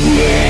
Yeah!